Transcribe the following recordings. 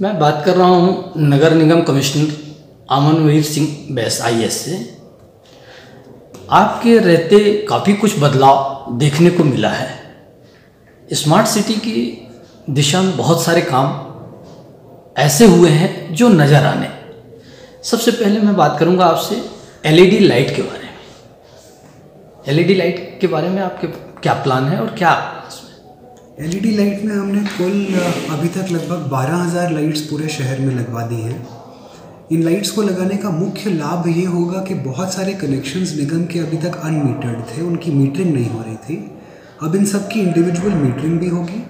मैं बात कर रहा हूँ नगर निगम कमिश्नर अमनवीर सिंह बैस आई से। आपके रहते काफ़ी कुछ बदलाव देखने को मिला है। स्मार्ट सिटी की दिशा में बहुत सारे काम ऐसे हुए हैं जो नज़र आने। सबसे पहले मैं बात करूँगा आपसे एलईडी लाइट के बारे में। एलईडी लाइट के बारे में आपके क्या प्लान है और क्या एलईडी लाइट में हमने कुल अभी तक लगभग 12000 लाइट्स पूरे शहर में लगवा दी हैं। इन लाइट्स को लगाने का मुख्य लाभ ये होगा कि बहुत सारे कनेक्शंस निगम के अभी तक अनमीटर्ड थे, उनकी मीटरिंग नहीं हो रही थी। अब इन सब की इंडिविजुअल मीटरिंग भी होगी।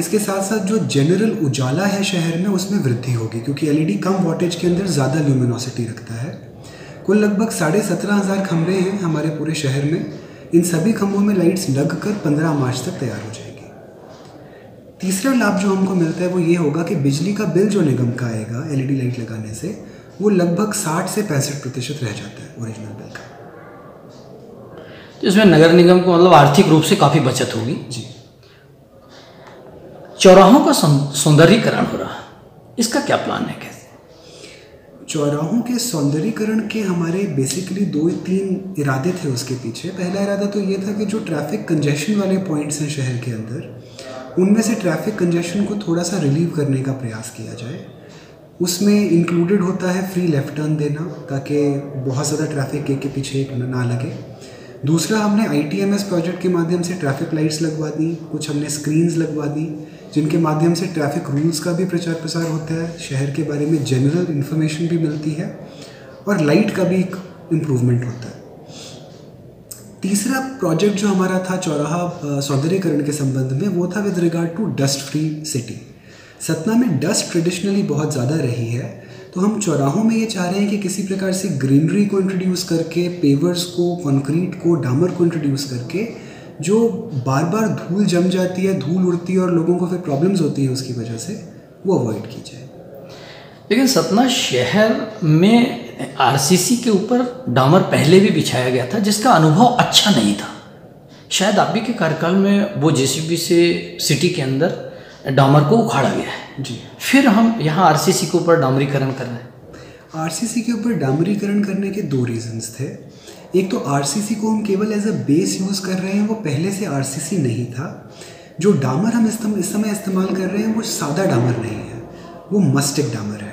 इसके साथ साथ जो जनरल उजाला है शहर में, उसमें वृद्धि होगी, क्योंकि एलईडी कम वोल्टेज के अंदर ज़्यादा ल्यूमिनोसिटी रखता है। कुल लगभग साढ़े सत्रह हज़ार खंभे हैं हमारे पूरे शहर में। इन सभी खम्भों में लाइट्स लग कर पंद्रह मार्च तक तैयार हो जाएगी। तीसरा लाभ जो हमको मिलता है वो ये होगा कि बिजली का बिल जो निगम का आएगा एलईडी लाइट लगाने से वो लगभग 60 से पैंसठ प्रतिशत रह जाता है ओरिजिनल बिल का। तो इसमें नगर निगम को मतलब आर्थिक रूप से काफ़ी बचत होगी। जी। चौराहों का सौंदर्यीकरण हो रहा इसका क्या प्लान है कैसे? चौराहों के सौंदर्यीकरण के हमारे बेसिकली दो तीन इरादे थे उसके पीछे। पहला इरादा तो ये था कि जो ट्रैफ़िक कंजेशन वाले पॉइंट्स हैं शहर के अंदर उनमें से ट्रैफ़िक कंजेशन को थोड़ा सा रिलीव करने का प्रयास किया जाए। उसमें इंक्लूडेड होता है फ्री लेफ़्ट टर्न देना, ताकि बहुत ज़्यादा ट्रैफ़िक एक के पीछे एक ना लगे। दूसरा, हमने आईटीएमएस प्रोजेक्ट के माध्यम से ट्रैफ़िक लाइट्स लगवा दी, कुछ हमने स्क्रीन्स लगवा दी, जिनके माध्यम से ट्रैफ़िक रूल्स का भी प्रचार प्रसार होता है। शहर के बारे में जनरल इन्फॉर्मेशन भी मिलती है, और लाइट का भी एक इम्प्रूवमेंट होता है। तीसरा प्रोजेक्ट जो हमारा था चौराहा सौंदर्यकरण के संबंध में, वो था with regard to dust free city Satna में डस्ट ट्रेडिशनली बहुत ज़्यादा रही है तो हम चौराहों में ये चाह रहे हैं कि किसी प्रकार से ग्रीनरी को इंट्रोड्यूस करके पेवर्स को कंक्रीट को, डामर को इंट्रोड्यूस करके, जो बार बार धूल जम जाती है, धूल उड़ती है और लोगों को फिर प्रॉब्लम्स होती है उसकी वजह से, वो अवॉइड की जाए लेकिन सतना शहर में आरसीसी के ऊपर डामर पहले भी बिछाया गया था जिसका अनुभव अच्छा नहीं था। शायद आप भी के कार्यकाल में वो जेसीबी से सिटी के अंदर डामर को उखाड़ा गया है। जी। फिर हम यहाँ आरसीसी के ऊपर डामरीकरण कर रहे हैं। आरसीसी के ऊपर डामरीकरण करने के दो रीजंस थे। एक तो आरसीसी को हम केवल एज अ बेस यूज़ कर रहे हैं वो पहले से आरसीसी नहीं था। जो डामर हम इस समय इस्तेमाल कर रहे हैं वो सादा डामर नहीं है। वो मस्टिक डामर है।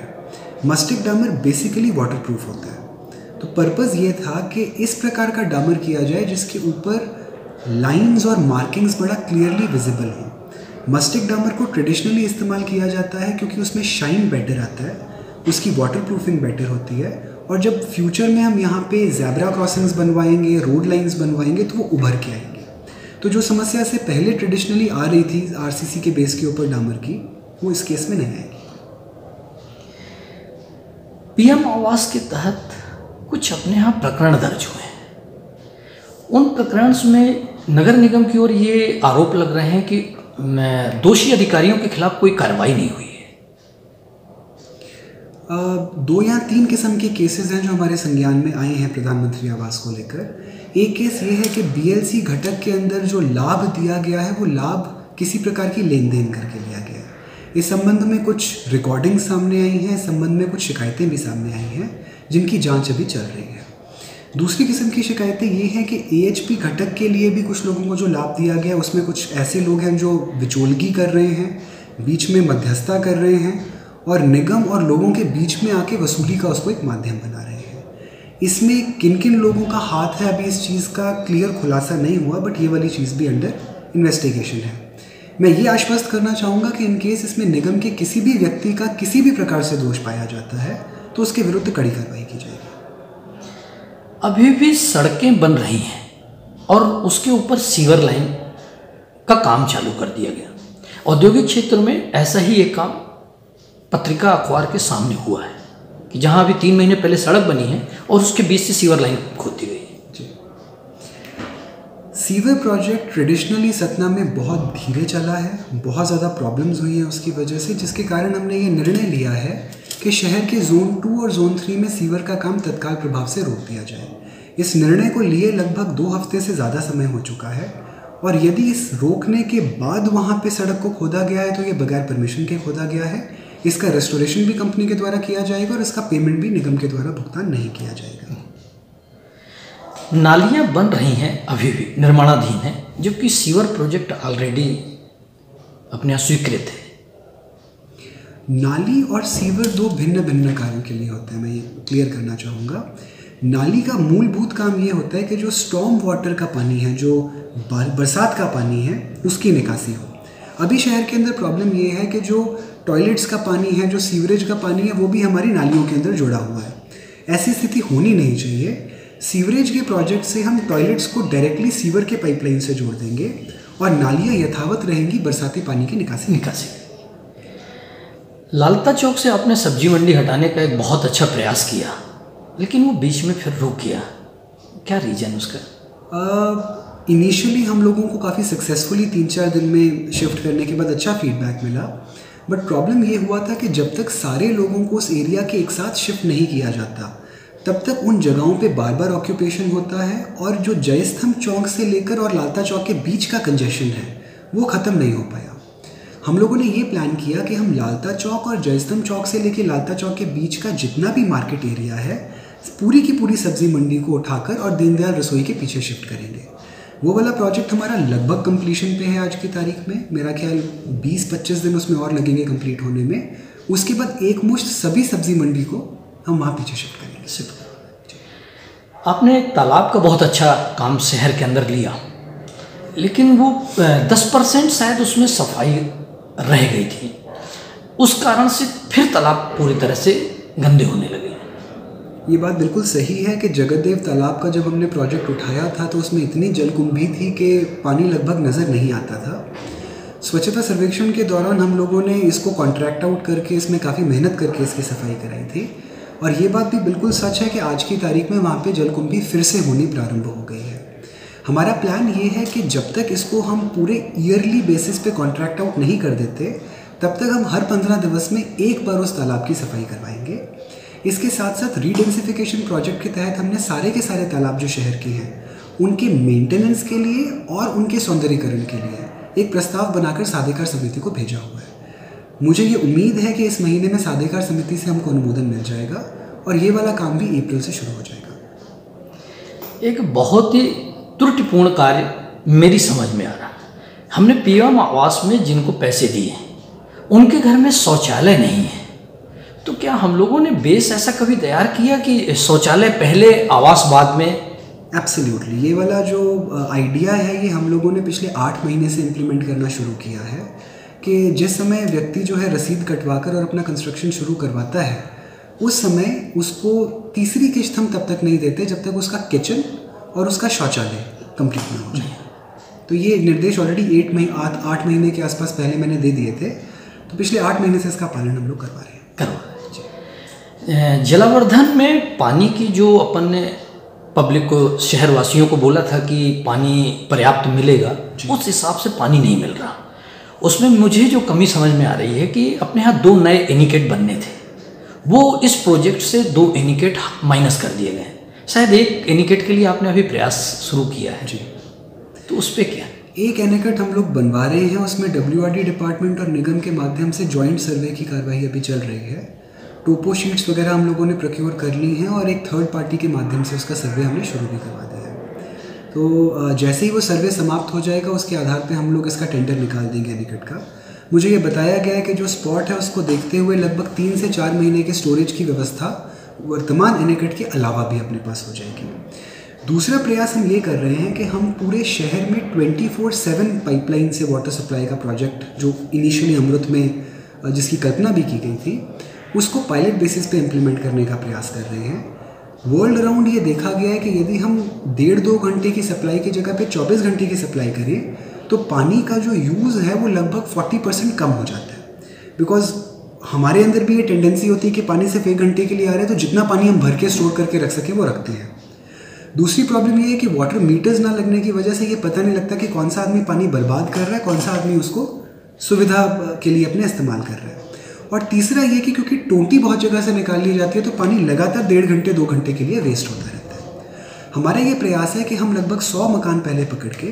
मस्टिक डामर बेसिकली वाटर प्रूफ होता है। तो पर्पज़ ये था कि इस प्रकार का डामर किया जाए जिसके ऊपर लाइंस और मार्किंग्स बड़ा क्लियरली विजिबल हो। मस्टिक डामर को ट्रेडिशनली इस्तेमाल किया जाता है क्योंकि उसमें शाइन बेटर आता है, उसकी वाटर प्रूफिंग बेटर होती है और जब फ्यूचर में हम यहाँ पे जैबरा क्रॉसिंग्स बनवाएँगे रोड लाइंस बनवाएँगे तो वो उभर के आएँगे। तो जो समस्या से पहले ट्रेडिशनली आ रही थी आरसीसी के बेस के ऊपर डामर की, वो इस केस में नहीं आएगी। पीएम आवास के तहत कुछ अपने यहाँ प्रकरण दर्ज हुए हैं। उन प्रकरण में नगर निगम की ओर ये आरोप लग रहे हैं कि दोषी अधिकारियों के खिलाफ कोई कार्रवाई नहीं हुई है। दो या तीन किस्म के केसेस हैं जो हमारे संज्ञान में आए हैं प्रधानमंत्री आवास को लेकर। एक केस ये है कि बीएलसी घटक के अंदर जो लाभ दिया गया है, वो लाभ किसी प्रकार की लेन देन करके लिया गया है। इस संबंध में कुछ रिकॉर्डिंग सामने आई हैं संबंध में कुछ शिकायतें भी सामने आई हैं, जिनकी जाँच अभी चल रही है। दूसरी किस्म की शिकायतें ये हैं कि ए घटक के लिए भी कुछ लोगों को जो लाभ दिया गया, उसमें कुछ ऐसे लोग हैं जो विचोलगी कर रहे हैं, बीच में मध्यस्थता कर रहे हैं, और निगम और लोगों के बीच में आके वसूली का उसको एक माध्यम बना रहे हैं। इसमें किन किन लोगों का हाथ है अभी इस चीज़ का क्लियर खुलासा नहीं हुआ बट ये वाली चीज़ भी अंडर इन्वेस्टिगेशन है। मैं ये आश्वस्त करना चाहूँगा कि इन केस इसमें निगम के किसी भी व्यक्ति का किसी भी प्रकार से दोष पाया जाता है तो उसके विरुद्ध कड़ी कार्रवाई की जाएगी। अभी भी सड़कें बन रही हैं और उसके ऊपर सीवर लाइन का काम चालू कर दिया गया। औद्योगिक क्षेत्र में ऐसा ही एक काम पत्रिका अखबार के सामने हुआ है कि जहाँ अभी तीन महीने पहले सड़क बनी है और उसके बीच से सीवर लाइन खोदी गई। सीवर प्रोजेक्ट ट्रेडिशनली सतना में बहुत धीरे चला है, बहुत ज़्यादा प्रॉब्लम्स हुई हैं उसकी वजह से, जिसके कारण हमने ये निर्णय लिया है कि शहर के जोन टू और जोन थ्री में सीवर का काम तत्काल प्रभाव से रोक दिया जाए। इस निर्णय को लिए लगभग दो हफ़्ते से ज़्यादा समय हो चुका है और यदि इस रोकने के बाद वहाँ पे सड़क को खोदा गया है तो ये बगैर परमिशन के खोदा गया है। इसका रेस्टोरेशन भी कंपनी के द्वारा किया जाएगा और इसका पेमेंट भी निगम के द्वारा भुगतान नहीं किया जाएगा। नालियाँ बन रही हैं अभी भी, निर्माणाधीन हैं जबकि सीवर प्रोजेक्ट ऑलरेडी अपने स्वीकृत है। नाली और सीवर दो भिन्न भिन्न कार्यों के लिए होते हैं, मैं ये क्लियर करना चाहूँगा। नाली का मूलभूत काम ये होता है कि जो स्टॉम वाटर का पानी है, जो बरसात का पानी है, उसकी निकासी हो। अभी शहर के अंदर प्रॉब्लम ये है कि जो टॉयलेट्स का पानी है, जो सीवरेज का पानी है, वो भी हमारी नालियों के अंदर जुड़ा हुआ है। ऐसी स्थिति होनी नहीं चाहिए। सीवरेज के प्रोजेक्ट से हम टॉयलेट्स को डायरेक्टली सीवर के पाइपलाइन से जोड़ देंगे और नालियाँ यथावत रहेंगी बरसाती पानी की निकासी निकासी। लालता चौक से आपने सब्ज़ी मंडी हटाने का एक बहुत अच्छा प्रयास किया लेकिन वो बीच में फिर रुक गया। क्या रीजन उसका? इनिशियली हम लोगों को काफ़ी सक्सेसफुली तीन चार दिन में शिफ्ट करने के बाद अच्छा फीडबैक मिला। बट प्रॉब्लम ये हुआ था कि जब तक सारे लोगों को उस एरिया के एक साथ शिफ्ट नहीं किया जाता तब तक उन जगहों पे बार बार ऑक्यूपेशन होता है और जो जयस्तंभ चौक से लेकर और लालता चौक के बीच का कंजेशन है, वो ख़त्म नहीं हो पाया। हम लोगों ने ये प्लान किया कि हम लालता चौक और जयस्तंभ चौक से लेकर लालता चौक के बीच का जितना भी मार्केट एरिया है, पूरी की पूरी सब्ज़ी मंडी को उठाकर और दीनदयाल रसोई के पीछे शिफ्ट करेंगे। वो वाला प्रोजेक्ट हमारा लगभग कंप्लीशन पे है आज की तारीख में। मेरा ख्याल 20-25 दिन उसमें और लगेंगे कंप्लीट होने में। उसके बाद एक मुश्त सभी सब्ज़ी मंडी को हम वहाँ पीछे शिफ्ट करेंगे। शिफ्ट आपने तालाब का बहुत अच्छा काम शहर के अंदर लिया, लेकिन वो दस परसेंट शायद उसमें सफ़ाई रह गई थी। उस कारण से फिर तालाब पूरी तरह से गंदे होने लगे। ये बात बिल्कुल सही है कि जगतदेव तालाब का जब हमने प्रोजेक्ट उठाया था तो उसमें इतनी जलकुंभी थी कि पानी लगभग नज़र नहीं आता था। स्वच्छता सर्वेक्षण के दौरान हम लोगों ने इसको कॉन्ट्रैक्ट आउट करके, इसमें काफ़ी मेहनत करके इसकी सफ़ाई कराई थी। और ये बात भी बिल्कुल सच है कि आज की तारीख में वहाँ पे जलकुंभी फिर से होनी प्रारंभ हो गई है। हमारा प्लान ये है कि जब तक इसको हम पूरे ईयरली बेसिस पे कॉन्ट्रैक्ट आउट नहीं कर देते, तब तक हम हर पंद्रह दिवस में एक बार उस तालाब की सफ़ाई करवाएँगे। इसके साथ साथ रीडेंसिफिकेशन प्रोजेक्ट के तहत हमने सारे के सारे तालाब जो शहर के हैं, उनके मेंटेनेंस के लिए और उनके सौंदर्यीकरण के लिए एक प्रस्ताव बनाकर साधिकार समिति को भेजा हुआ है। मुझे ये उम्मीद है कि इस महीने में साधेकार समिति से हमको अनुमोदन मिल जाएगा और ये वाला काम भी अप्रैल से शुरू हो जाएगा। एक बहुत ही त्रुटिपूर्ण कार्य मेरी समझ में आ रहा हमने पीएम आवास में जिनको पैसे दिए उनके घर में शौचालय नहीं है। तो क्या हम लोगों ने बेस ऐसा कभी तैयार किया कि शौचालय पहले आवास बाद में? एब्सोल्युटली ये वाला जो आइडिया है ये हम लोगों ने पिछले आठ महीने से इम्प्लीमेंट करना शुरू किया है। कि जिस समय व्यक्ति जो है रसीद कटवाकर और अपना कंस्ट्रक्शन शुरू करवाता है उस समय उसको तीसरी किश्त हम तब तक नहीं देते जब तक उसका किचन और उसका शौचालय कंप्लीट ना हो जाए। तो ये निर्देश ऑलरेडी एट महीने आठ आठ महीने के आसपास पहले मैंने दे दिए थे। तो पिछले आठ महीने से इसका पालन हम लोग करवा रहे हैं। करवा जलावर्धन में पानी की जो अपन ने पब्लिक को शहरवासियों को बोला था कि पानी पर्याप्त मिलेगा उस हिसाब से पानी नहीं मिल रहा। उसमें मुझे जो कमी समझ में आ रही है कि अपने यहाँ दो नए एनिकेट बनने थे। वो इस प्रोजेक्ट से दो एनिकेट माइनस कर दिए गए शायद एक एनिकेट के लिए आपने अभी प्रयास शुरू किया है। जी। तो उस पर क्या? एक एनिकेट हम लोग बनवा रहे हैं उसमें डब्ल्यू डिपार्टमेंट और निगम के माध्यम से ज्वाइंट सर्वे की कार्रवाई अभी चल रही है। टोपो शीट्स वगैरह हम लोगों ने प्रोक्योर कर ली हैं और एक थर्ड पार्टी के माध्यम से उसका सर्वे हमने शुरू भी करवा दिया। तो जैसे ही वो सर्वे समाप्त हो जाएगा, उसके आधार पे हम लोग इसका टेंडर निकाल देंगे निकट का। मुझे ये बताया गया है कि जो स्पॉट है, उसको देखते हुए लगभग तीन से चार महीने के स्टोरेज की व्यवस्था वर्तमान एनिकट के अलावा भी अपने पास हो जाएगी। दूसरा प्रयास हम ये कर रहे हैं कि हम पूरे शहर में ट्वेंटी फोर सेवन पाइपलाइन से वाटर सप्लाई का प्रोजेक्ट, जो इनिशियली अमृत में जिसकी कल्पना भी की गई थी, उसको पायलट बेसिस पे इम्प्लीमेंट करने का प्रयास कर रहे हैं। वर्ल्ड अराउंड ये देखा गया है कि यदि हम डेढ़ दो घंटे की सप्लाई की जगह पे 24 घंटे की सप्लाई करें तो पानी का जो यूज़ है वो लगभग 40 परसेंट कम हो जाता है। बिकॉज़ हमारे अंदर भी ये टेंडेंसी होती है कि पानी सिर्फ़ एक घंटे के लिए आ रहा है तो जितना पानी हम भर के स्टोर करके रख सकें, वो रखते हैं। दूसरी प्रॉब्लम ये है कि वाटर मीटर्स ना लगने की वजह से ये पता नहीं लगता कि कौन सा आदमी पानी बर्बाद कर रहा है, कौन सा आदमी उसको सुविधा के लिए अपने इस्तेमाल कर रहा है। और तीसरा ये कि क्योंकि टोटी बहुत जगह से निकाल ली जाती है तो पानी लगातार डेढ़ घंटे, दो घंटे के लिए वेस्ट होता रहता है। हमारा ये प्रयास है कि हम लगभग सौ मकान पहले पकड़ के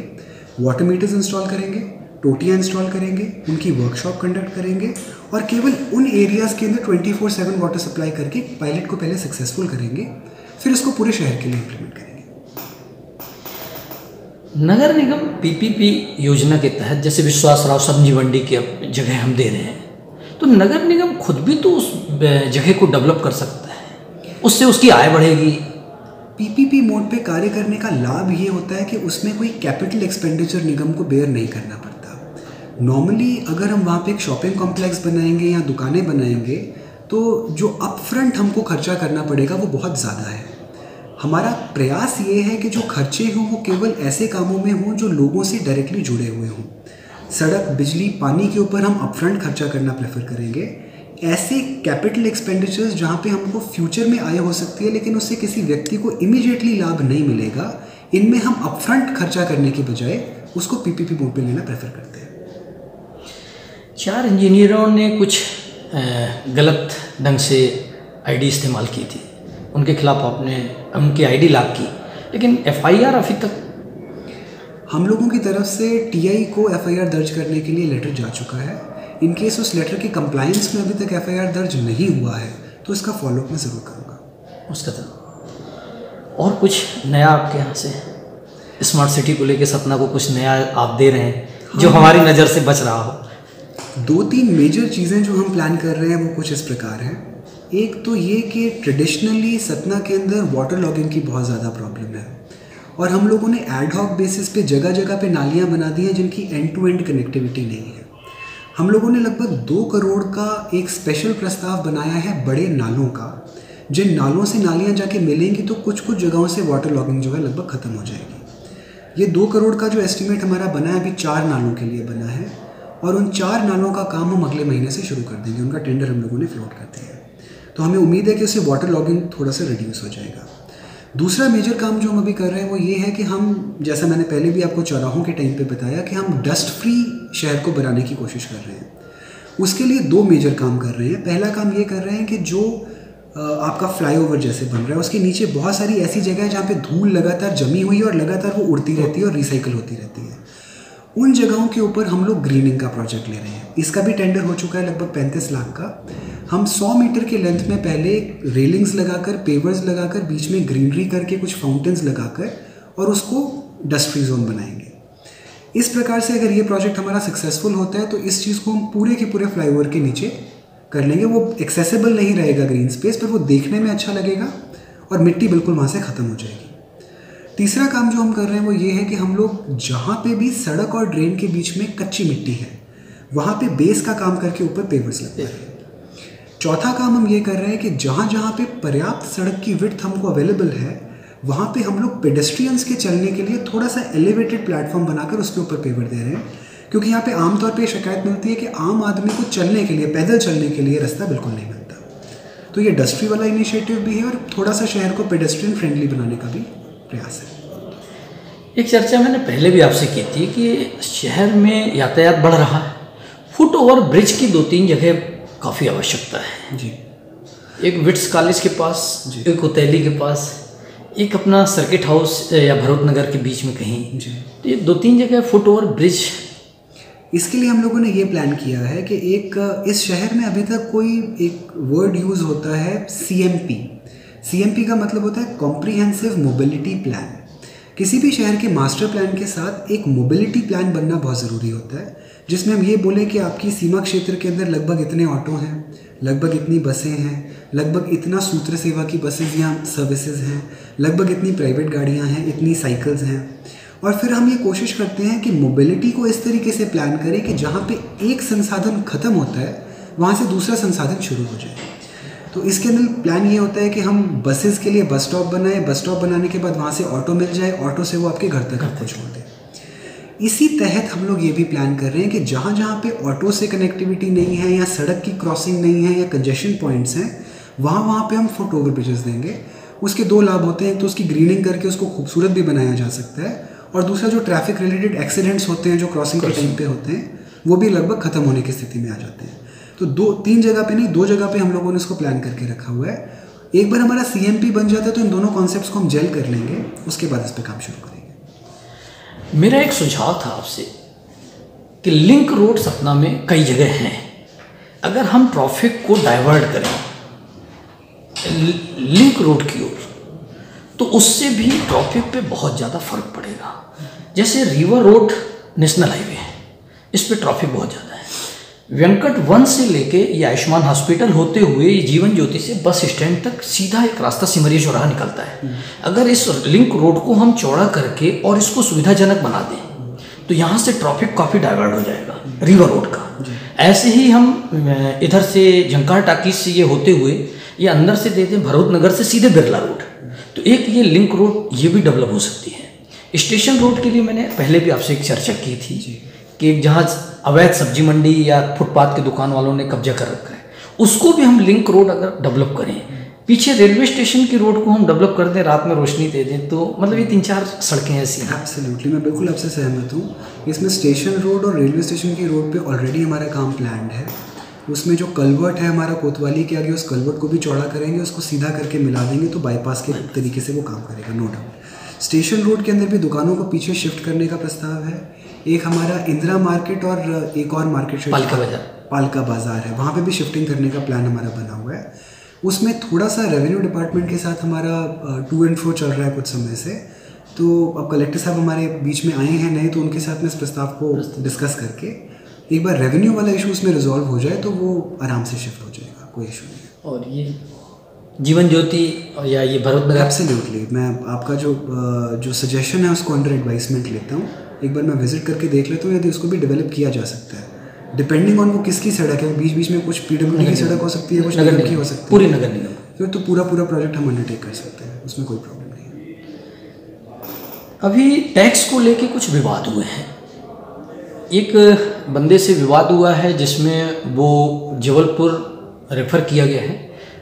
वाटर मीटर्स इंस्टॉल करेंगे, टोटियाँ इंस्टॉल करेंगे, उनकी वर्कशॉप कंडक्ट करेंगे और केवल उन एरियाज़ के अंदर twenty four seven water supply करके पायलट को पहले सक्सेसफुल करेंगे, फिर उसको पूरे शहर के लिए इम्प्लीमेंट करेंगे। नगर निगम पीपीपी योजना के तहत, जैसे विश्वास राव, सब्ज़ी मंडी की अब जगह हम दे रहे हैं तो नगर निगम खुद भी तो उस जगह को डेवलप कर सकता है। उससे उसकी आय बढ़ेगी। पीपीपी मोड पे कार्य करने का लाभ ये होता है कि उसमें कोई कैपिटल एक्सपेंडिचर निगम को बेयर नहीं करना पड़ता। नॉर्मली अगर हम वहाँ पे एक शॉपिंग कॉम्प्लेक्स बनाएँगे या दुकानें बनाएँगे तो जो अपफ्रंट हमको खर्चा करना पड़ेगा वो बहुत ज़्यादा है। हमारा प्रयास ये है कि जो खर्चे हों वो केवल ऐसे कामों में हों जो लोगों से डायरेक्टली जुड़े हुए हों। सड़क, बिजली, पानी के ऊपर हम अपफ्रंट खर्चा करना प्रेफर करेंगे। ऐसे कैपिटल एक्सपेंडिचर्स जहाँ पे हमको फ्यूचर में आय हो सकती है, लेकिन उससे किसी व्यक्ति को इमीडिएटली लाभ नहीं मिलेगा। इनमें हम अपफ्रंट खर्चा करने के बजाय उसको पीपीपी मोड पे लेना प्रेफर करते हैं। चार इंजीनियरों ने कुछ गलत ढंग से आईडी इस्तेमाल की थी। उनके खिलाफ आपने, उनकी आईडी लॉक की। लेकिन एफआईआर अभी तक हम लोगों की तरफ़ से टीआई को एफआईआर दर्ज करने के लिए लेटर जा चुका है। इन केस उस लेटर के कंप्लायंस में अभी तक एफआईआर दर्ज नहीं हुआ है तो इसका फॉलोअप मैं ज़रूर करूँगा। उसका तो। और कुछ नया आपके यहाँ से? स्मार्ट सिटी को लेकर सपना को कुछ नया आप दे रहे हैं हाँ। जो हमारी नज़र से बच रहा हो। दो तीन मेजर चीज़ें जो हम प्लान कर रहे हैं वो कुछ इस प्रकार हैं। एक तो ये कि ट्रेडिशनली सतना के अंदर वाटर लॉगिंग की बहुत ज़्यादा प्रॉब्लम है। और हम लोगों ने एड हॉक बेसिस पे जगह जगह पे नालियाँ बना दी हैं जिनकी एंड टू एंड कनेक्टिविटी नहीं है। हम लोगों ने लगभग दो करोड़ का एक स्पेशल प्रस्ताव बनाया है बड़े नालों का। जिन नालों से नालियाँ जाके मिलेंगी तो कुछ कुछ जगहों से वाटर लॉगिंग जो है लगभग ख़त्म हो जाएगी। ये दो करोड़ का जो एस्टिमेट हमारा बना है, अभी चार नालों के लिए बना है और उन चार नालों का काम हम अगले महीने से शुरू कर देंगे। उनका टेंडर हम लोगों ने फ्लोट कर दिया है। तो हमें उम्मीद है कि उससे वाटर लॉगिंग थोड़ा सा रिड्यूस हो जाएगा। दूसरा मेजर काम जो हम अभी कर रहे हैं वो ये है कि हम, जैसा मैंने पहले भी आपको चौराहों के टाइम पे बताया कि हम डस्ट फ्री शहर को बनाने की कोशिश कर रहे हैं। उसके लिए दो मेजर काम कर रहे हैं। पहला काम ये कर रहे हैं कि जो आपका फ्लाईओवर जैसे बन रहा है, उसके नीचे बहुत सारी ऐसी जगह है जहाँ पे धूल लगातार जमी हुई है और लगातार वो उड़ती रहती है और रिसाइकल होती रहती है। उन जगहों के ऊपर हम लोग ग्रीनिंग का प्रोजेक्ट ले रहे हैं। इसका भी टेंडर हो चुका है लगभग पैंतीस लाख का। हम 100 मीटर के लेंथ में पहले रेलिंग्स लगाकर पेवर्स लगाकर, बीच में ग्रीनरी करके कुछ फाउंटेन्स लगाकर और उसको डस्ट फ्री जोन बनाएँगे। इस प्रकार से अगर ये प्रोजेक्ट हमारा सक्सेसफुल होता है तो इस चीज़ को हम पूरे के पूरे फ्लाईओवर के नीचे कर लेंगे। वो एक्सेसिबल नहीं रहेगा ग्रीन स्पेस पर वो देखने में अच्छा लगेगा और मिट्टी बिल्कुल वहाँ से ख़त्म हो जाएगी। तीसरा काम जो हम कर रहे हैं, वो ये है कि हम लोग जहाँ पे भी सड़क और ड्रेन के बीच में कच्ची मिट्टी है, वहाँ पे बेस का काम करके ऊपर पेवर्स लगते हैं। चौथा काम हम ये कर रहे हैं कि जहाँ जहाँ पे पर्याप्त सड़क की विथ हमको अवेलेबल है, वहाँ पे हम लोग पेडेस्ट्रियंस के चलने के लिए थोड़ा सा एलिवेटेड प्लेटफॉर्म बनाकर उसके ऊपर पेवर दे रहे हैं। क्योंकि यहाँ पे आमतौर पे शिकायत मिलती है कि आम आदमी को चलने के लिए, पैदल चलने के लिए रास्ता बिल्कुल नहीं मिलता। तो ये डस्ट्री वाला इनिशिएटिव भी है और थोड़ा सा शहर को पेडेस्ट्रियन फ्रेंडली बनाने का भी प्रयास है। एक चर्चा मैंने पहले भी आपसे की थी कि शहर में यातायात बढ़ रहा है। फुट ओवर ब्रिज की दो तीन जगह काफ़ी आवश्यकता है। जी। एक विट्स कॉलेज के पास एक उतैली के पास एक अपना सर्किट हाउस या भरत नगर के बीच में कहीं। जी। तो ये दो तीन जगह फुट ओवर ब्रिज। इसके लिए हम लोगों ने ये प्लान किया है कि एक इस शहर में अभी तक कोई एक वर्ड यूज़ होता है C M P C M P का मतलब होता है कॉम्प्रीहेंसिव मोबिलिटी प्लान किसी भी शहर के मास्टर प्लान के साथ एक मोबिलिटी प्लान बनना बहुत ज़रूरी होता है, जिसमें हम ये बोलें कि आपकी सीमा क्षेत्र के अंदर लगभग इतने ऑटो हैं, लगभग इतनी बसें हैं, लगभग इतना सूत्र सेवा की बसेज या सर्विसेज़ हैं, लगभग इतनी प्राइवेट गाड़ियाँ हैं, इतनी साइकिल्स हैं। और फिर हम ये कोशिश करते हैं कि मोबिलिटी को इस तरीके से प्लान करें कि जहाँ पे एक संसाधन ख़त्म होता है, वहाँ से दूसरा संसाधन शुरू हो जाए। तो इसके अंदर प्लान ये होता है कि हम बसेस के लिए बस स्टॉप बनाए बस स्टॉप बनाने के बाद वहाँ से ऑटो मिल जाए ऑटो से वो आपके घर तक आपको छोड़ दे। इसी तहत हम लोग ये भी प्लान कर रहे हैं कि जहाँ जहाँ पे ऑटो से कनेक्टिविटी नहीं है या सड़क की क्रॉसिंग नहीं है या कंजेशन पॉइंट्स हैं वहाँ वहाँ पे हम फुट ओवर ब्रिजेस देंगे। उसके दो लाभ होते हैं तो उसकी ग्रीनिंग करके उसको खूबसूरत भी बनाया जा सकता है और दूसरा जो ट्रैफ़िक रिलेटेड एक्सीडेंट्स होते हैं जो क्रॉसिंग के टाइम पे होते हैं वो भी लगभग ख़त्म होने की स्थिति में आ जाते हैं। तो दो, तीन जगह पे नहीं, दो जगह पे हम लोगों ने इसको प्लान करके रखा हुआ है। एक बार हमारा सी बन जाता है तो इन दोनों कॉन्सेप्ट को हम जेल कर लेंगे, उसके बाद इस पर काम शुरू करेंगे। मेरा एक सुझाव था आपसे कि लिंक रोड सपना में कई जगह हैं। अगर हम ट्रैफ़िक को डाइवर्ट करें लिंक रोड की ओर तो उससे भी ट्रैफ़िक पे बहुत ज़्यादा फ़र्क पड़ेगा। जैसे रिवर रोड नेशनल हाईवे है, इस पर ट्रैफ़िक बहुत ज़्यादा वेंकट वन से लेके ये आयुष्मान हॉस्पिटल होते हुए ये जीवन ज्योति से बस स्टैंड तक सीधा एक रास्ता सिमरिया चौराहा निकलता है। अगर इस लिंक रोड को हम चौड़ा करके और इसको सुविधाजनक बना दें तो यहाँ से ट्रैफ़िक काफ़ी डाइवर्ट हो जाएगा, रिवर रोड का। ऐसे ही हम इधर से झंकार टाकीज से ये होते हुए, ये अंदर से देते हैं भरत नगर से सीधे बिरला रोड। तो एक ये लिंक रोड ये भी डेवलप हो सकती है। स्टेशन रोड के लिए मैंने पहले भी आपसे एक चर्चा की थी। कि जहाँ अवैध सब्ज़ी मंडी या फुटपाथ के दुकान वालों ने कब्जा कर रखा है, उसको भी हम लिंक रोड अगर डेवलप करें, पीछे रेलवे स्टेशन की रोड को हम डेवलप कर दें, रात में रोशनी दे दें तो मतलब ये तीन चार सड़कें ऐसी हैं। एब्सोल्युटली मैं बिल्कुल आपसे सहमत हूँ। इसमें स्टेशन रोड और रेलवे स्टेशन की रोड पे ऑलरेडी हमारा काम प्लान है। उसमें जो कलवर्ट है हमारा कोतवाली के आगे, उस कलवर्ट को भी चौड़ा करेंगे, उसको सीधा करके मिला देंगे तो बाईपास के तरीके से वो काम करेगा नो डाउट स्टेशन रोड के अंदर भी दुकानों को पीछे शिफ्ट करने का प्रस्ताव है। एक हमारा इंदिरा मार्केट और एक और मार्केट पालका बाज़ार। पालका बाज़ार है। वहाँ पे भी शिफ्टिंग करने का प्लान हमारा बना हुआ है। उसमें थोड़ा सा रेवेन्यू डिपार्टमेंट के साथ हमारा टू एंड फ्रो चल रहा है कुछ समय से। तो अब कलेक्टर साहब हमारे बीच में आए हैं नए तो उनके साथ में इस प्रस्ताव को डिस्कस करके एक बार रेवेन्यू वाला इशू उसमें रिजॉल्व हो जाए तो वो आराम से शिफ्ट हो जाएगा कोई इशू नहीं और ये जीवन ज्योति या ये भरत एब्सोल्युटली मैं आपका जो जो सजेशन है उसको अंडर एडवाइसमेंट लेता हूँ। एक बार मैं विज़िट करके देख लेता हूँ यदि उसको भी डेवलप किया जा सकता है। डिपेंडिंग ऑन वो किसकी सड़क है बीच बीच में कुछ पीडब्ल्यू की सड़क हो सकती है कुछ नगर की हो सकती है। पूरी नगर निगम। फिर तो पूरा पूरा प्रोजेक्ट हम अंडरटेक कर सकते हैं उसमें कोई प्रॉब्लम नहीं है। अभी टैक्स को लेके कुछ विवाद हुए हैं। एक बंदे से विवाद हुआ है जिसमें वो जबलपुर रेफर किया गया है।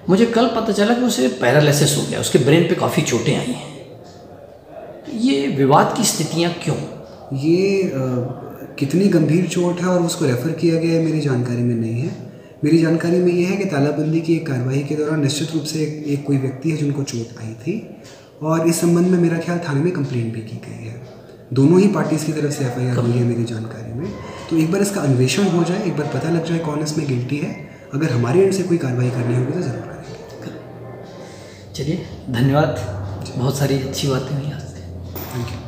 मुझे कल पता चला कि उसे पैरालिसिस हो गया उसके ब्रेन पे काफ़ी चोटें आई हैं। ये विवाद की स्थितियाँ क्यों? ये आ, कितनी गंभीर चोट है और उसको रेफ़र किया गया है मेरी जानकारी में नहीं है। मेरी जानकारी में ये है कि तालाबंदी की एक कार्रवाई के दौरान निश्चित रूप से एक, एक कोई व्यक्ति है जिनको चोट आई थी और इस संबंध में मेरा ख्याल थाने में कंप्लेंट भी की गई है। दोनों ही पार्टीज़ की तरफ़ से एफ़ आई आर हुई है मेरी जानकारी में। तो एक बार इसका अन्वेषण हो जाए एक बार पता लग जाए कौन इसमें गिल्टी है। अगर हमारे एंड से कोई कार्रवाई करनी होगी तो ज़रूर करेंगे। चलिए धन्यवाद। बहुत सारी अच्छी बातें हुई आज थैंक यू